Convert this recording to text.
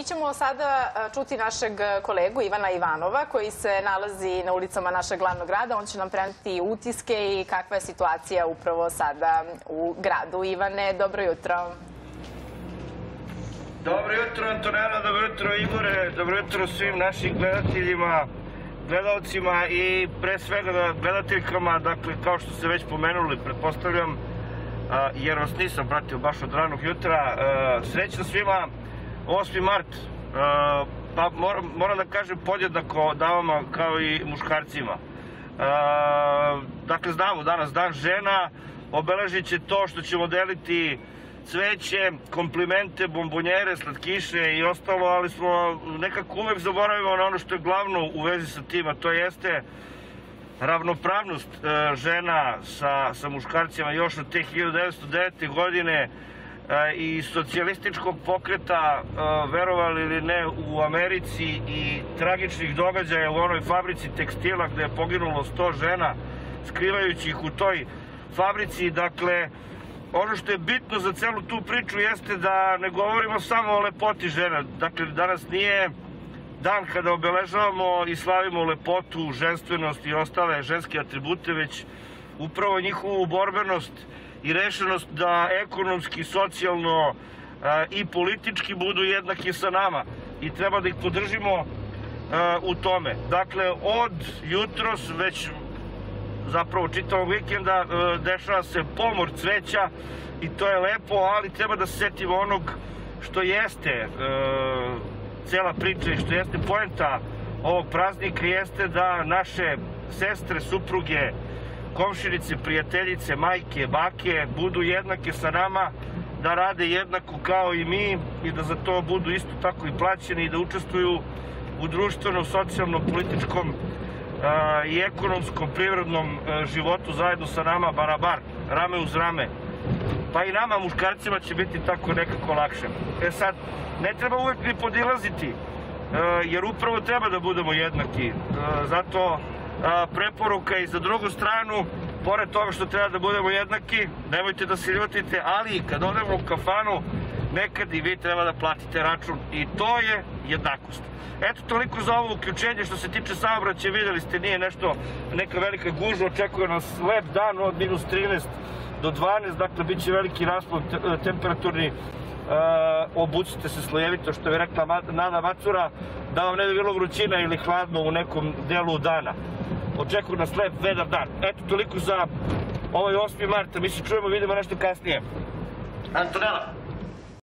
mi ćemo sada e, čuti našeg kolegu Ivana Ivanova koji se nalazi na ulicama našeg glavnog grada. On će nam preneti utiske i kakva je situacija upravo sada u gradu. Ivane, dobro jutro. Dobro jutro Antonella, dobro jutro Igore, dobro jutro svim našim gledateljima, gledalcima i pre svega gledateljkama, dakle kao što ste već pomenuli, pretpostavljam, jer vas nisam pratio baš od ranog jutra. Srećno svima, 8. mart, pa moram, moram da kažem podjednako davama kao i muškarcima. Dakle, znamo danas dan žena, obeležit će to što ćemo deliti cveće, komplimente, bombonjere, slatkiše i ostalo, ali smo nekako uvek zaboravimo na ono što je glavno u vezi sa tim, a to jeste ravnopravnost e, žena sa, sa muškarcima još od te 1909. godine i socijalističkog pokreta, verovali ili ne, u Americi i tragičnih događaja u onoj fabrici tekstila gde je poginulo 100 žena, skrivajući ih u toj fabrici. Dakle, ono što je bitno za celu tu priču jeste da ne govorimo samo o lepoti žena. Dakle, danas nije dan kada obeležavamo i slavimo lepotu, ženstvenost i ostale ženske atribute, već upravo njihovu borbenost i rešenost da ekonomski, socijalno i politički budu jednaki sa nama i treba da ih podržimo u tome. Dakle, od jutros već zapravo čitavog vikenda dešava se pomor cveća i to je lepo, ali treba da se setimo onog što jeste cela priča i što jeste poenta ovog praznika jeste da naše sestre, supruge, komšinice, prijateljice, majke, bake budu jednake sa nama, da rade jednako kao i mi i da za to budu isto tako i plaćeni i da učestvuju u društvenom, socijalnom, političkom i ekonomskom, privrednom životu zajedno sa nama, barabar, rame uz rame pa i nama muškarcima će biti tako nekako lakše. E sad, ne treba uvek ni podilaziti, e, jer upravo treba da budemo jednaki. E, zato preporuka i za drugu stranu, pored toga što treba da budemo jednaki, nemojte da se ljutite, ali kad odemo u kafanu, nekad i vi treba da platite račun i to je jednakost. Eto, toliko za ovo uključenje što se tiče saobraćaja, videli ste, nije nešto, neka velika guža, očekuje nas lep dan od minus 13 do 12, dakle, bit će veliki raspon temperaturni, e, obucite se slojevito, što je rekla Nada Macura, da vam ne bi bilo vrućina ili hladno u nekom delu dana. Očekuju nas lep, vedar dan. Eto, toliko za ovaj 8. marta. Mi se čujemo, vidimo nešto kasnije. Antonella.